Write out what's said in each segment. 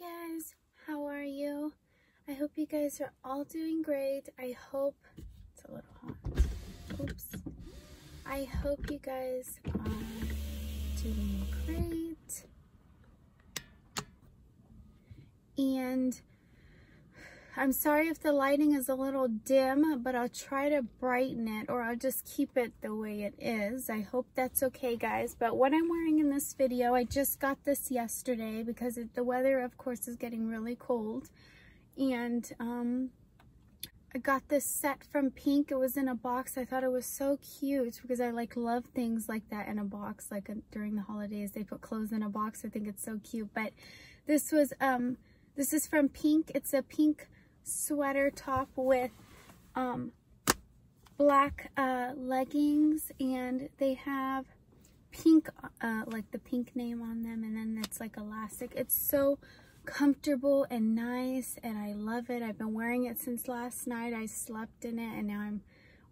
guys, how are you? I hope you guys are all doing great. I hope it's a little hot. Oops. I hope you guys are doing great. And I'm sorry if the lighting is a little dim, but I'll try to brighten it or I'll just keep it the way it is. I hope that's okay, guys. But what I'm wearing in this video, I just got this yesterday because it, the weather, of course, is getting really cold. And um, I got this set from Pink. It was in a box. I thought it was so cute because I like love things like that in a box. Like uh, during the holidays, they put clothes in a box. I think it's so cute. But this was, um, this is from Pink. It's a pink sweater top with um, black uh, leggings and they have pink, uh, like the pink name on them and then it's like elastic. It's so comfortable and nice and I love it. I've been wearing it since last night. I slept in it and now I'm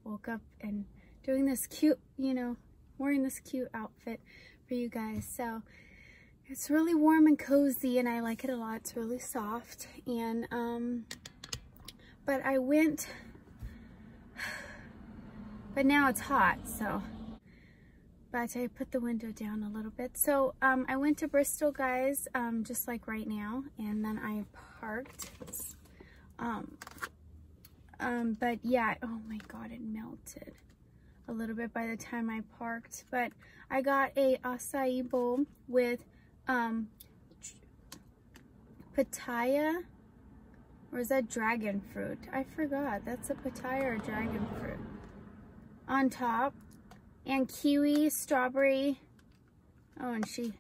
woke up and doing this cute, you know, wearing this cute outfit for you guys. So it's really warm and cozy and I like it a lot. It's really soft and um, but I went, but now it's hot, so, but I put the window down a little bit. So um, I went to Bristol, guys, um, just like right now, and then I parked. Um, um, but yeah, oh my God, it melted a little bit by the time I parked. But I got a acai bowl with um, or is that dragon fruit? I forgot. That's a pitaya or dragon fruit. On top. And kiwi, strawberry. Oh, and she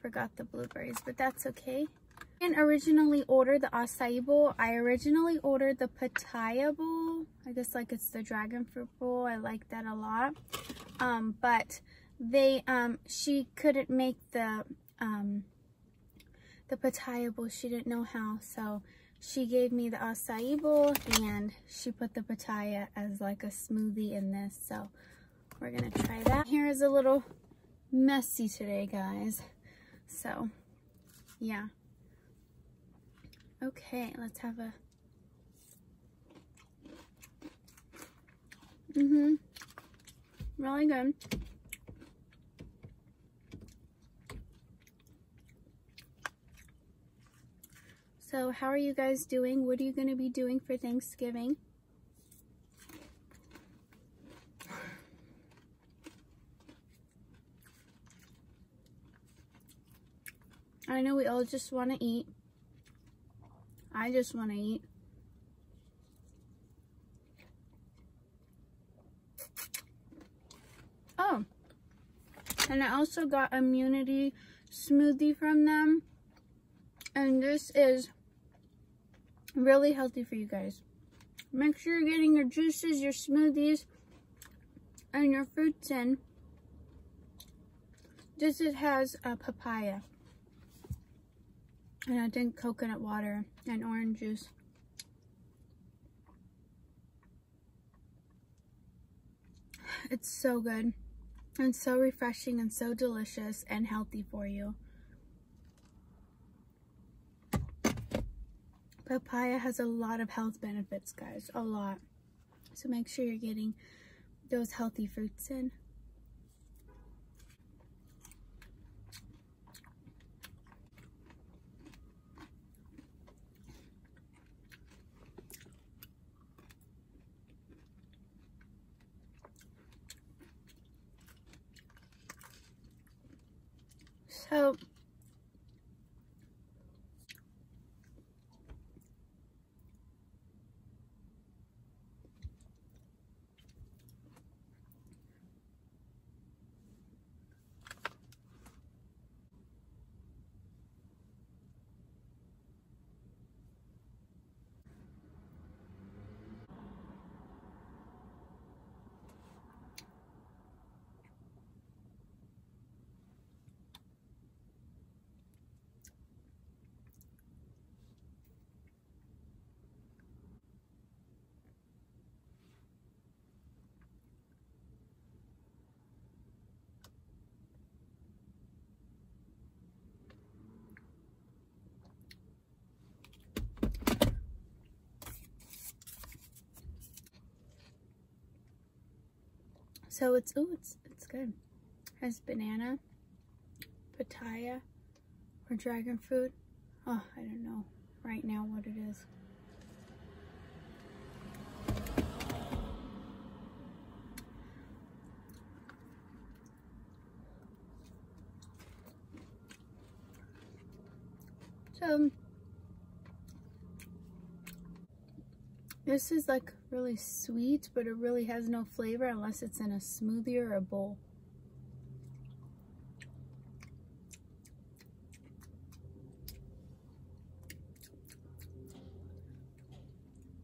forgot the blueberries, but that's okay. And originally ordered the acai bowl. I originally ordered the pitaya bowl. I guess like it's the dragon fruit bowl. I like that a lot. Um, but they, um, she couldn't make the, um, the pitaya bowl. She didn't know how, so she gave me the acai bowl and she put the pitaya as like a smoothie in this. So we're gonna try that. Here is a little messy today, guys. So yeah. Okay, let's have a Mm-hmm. Really good. So how are you guys doing? What are you going to be doing for Thanksgiving? I know we all just want to eat. I just want to eat. Oh, and I also got immunity smoothie from them. And this is really healthy for you guys. Make sure you're getting your juices, your smoothies, and your fruits in. This it has a papaya. And I think coconut water and orange juice. It's so good and so refreshing and so delicious and healthy for you. Papaya has a lot of health benefits, guys. A lot. So make sure you're getting those healthy fruits in. So So it's, oh, it's, it's good. has banana, pitaya, or dragon fruit. Oh, I don't know right now what it is. So, this is like really sweet, but it really has no flavor unless it's in a smoothie or a bowl.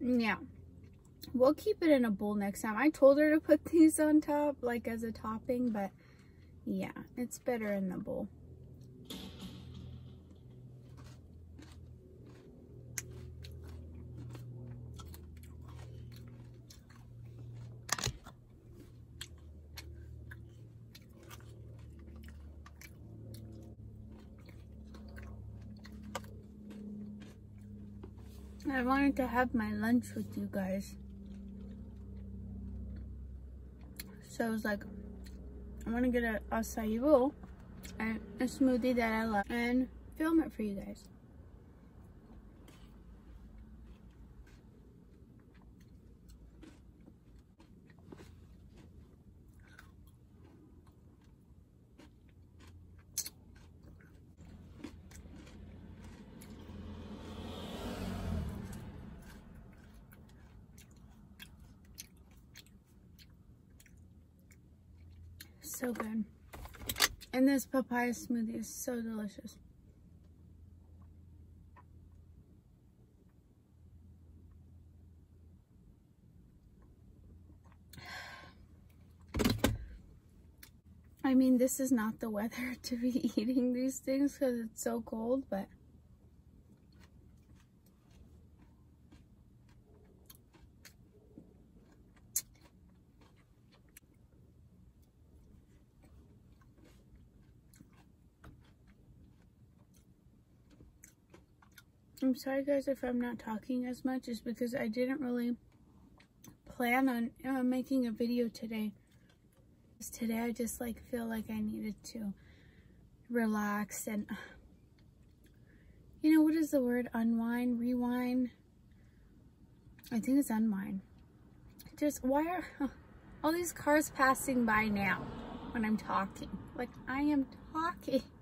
Yeah. We'll keep it in a bowl next time. I told her to put these on top, like as a topping, but yeah, it's better in the bowl. I wanted to have my lunch with you guys. So I was like, I want to get a acai bowl and a smoothie that I love and film it for you guys. So good. And this papaya smoothie is so delicious. I mean, this is not the weather to be eating these things because it's so cold, but I'm sorry guys if I'm not talking as much is because I didn't really plan on uh, making a video today. Today I just like feel like I needed to relax and you know what is the word? Unwind? Rewind? I think it's unwind. Just why are all these cars passing by now when I'm talking? Like I am talking.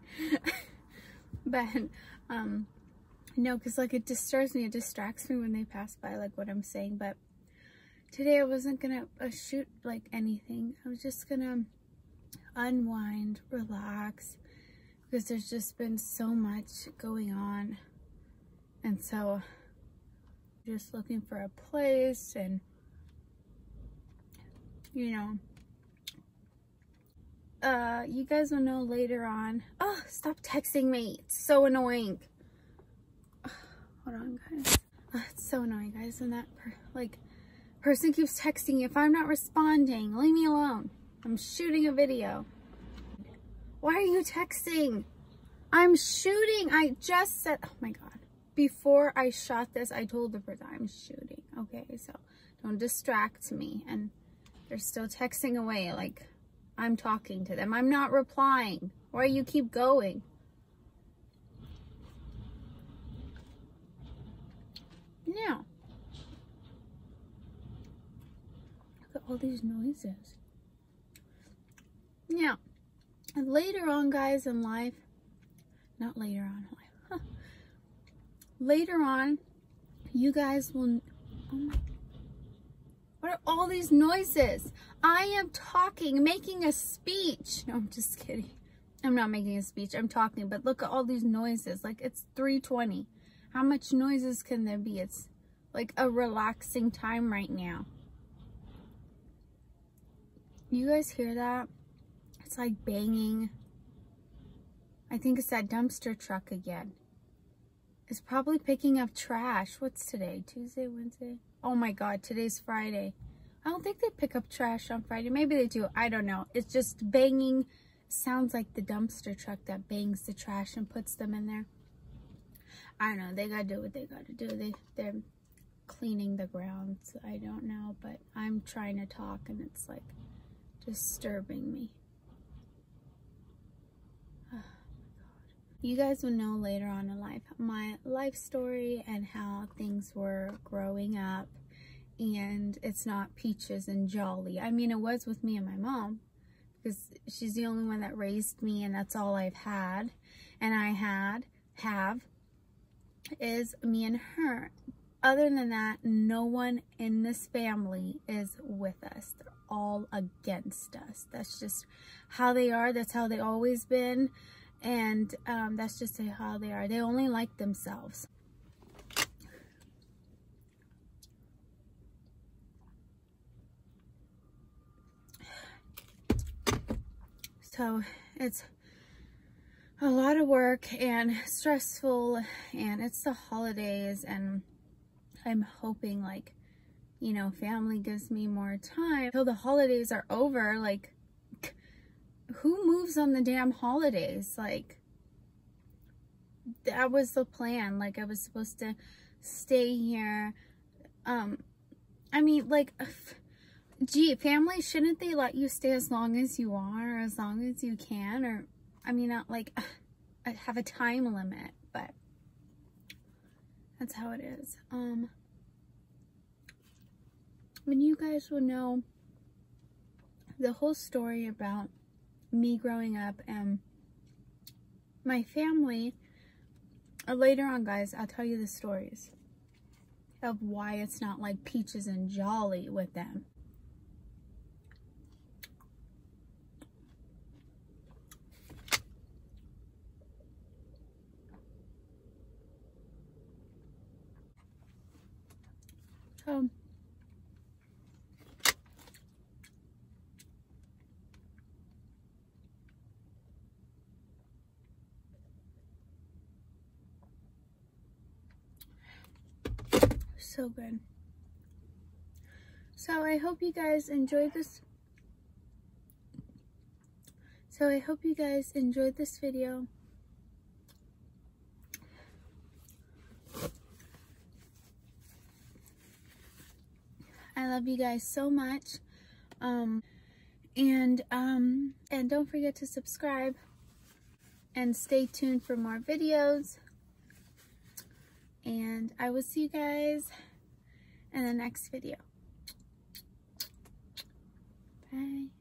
But um no, because like it disturbs me, it distracts me when they pass by like what I'm saying. But today I wasn't gonna uh, shoot like anything. I was just gonna unwind, relax, because there's just been so much going on. And so just looking for a place and you know uh you guys will know later on oh stop texting me it's so annoying Hold on, guys. Oh, it's so annoying, guys. And that, like, person keeps texting me. if I'm not responding. Leave me alone. I'm shooting a video. Why are you texting? I'm shooting. I just said, oh my God. Before I shot this, I told the person I'm shooting. Okay, so don't distract me. And they're still texting away like I'm talking to them. I'm not replying. Why you keep going? Now, look at all these noises. Now, later on, guys, in life, not later on later on, you guys will, oh my, what are all these noises? I am talking, making a speech. No, I'm just kidding. I'm not making a speech. I'm talking, but look at all these noises. Like, it's 320. How much noises can there be? It's like a relaxing time right now. You guys hear that? It's like banging. I think it's that dumpster truck again. It's probably picking up trash. What's today? Tuesday, Wednesday? Oh my God, today's Friday. I don't think they pick up trash on Friday. Maybe they do. I don't know. It's just banging. Sounds like the dumpster truck that bangs the trash and puts them in there. I don't know. They gotta do what they gotta do. They they're cleaning the grounds. I don't know, but I'm trying to talk and it's like disturbing me. Oh you guys will know later on in life my life story and how things were growing up and it's not peaches and jolly i mean it was with me and my mom because she's the only one that raised me and that's all i've had and i had have is me and her. Other than that no one in this family is with us. They're all against us. That's just how they are. That's how they always been. And um, that's just how they are. They only like themselves. So it's a lot of work and stressful and it's the holidays and I'm hoping like, you know, family gives me more time till the holidays are over. Like who moves on the damn holidays? Like, that was the plan. Like, I was supposed to stay here. Um, I mean, like, gee, family, shouldn't they let you stay as long as you are, as long as you can? Or, I mean, not like, I have a time limit, but that's how it is. Um, when you guys will know the whole story about me growing up and my family. Uh, later on, guys, I'll tell you the stories of why it's not like peaches and jolly with them. Um, so good. So I hope you guys enjoyed this. So I hope you guys enjoyed this video. I love you guys so much. Um, and, um, and don't forget to subscribe and stay tuned for more videos and I will see you guys in the next video. Bye.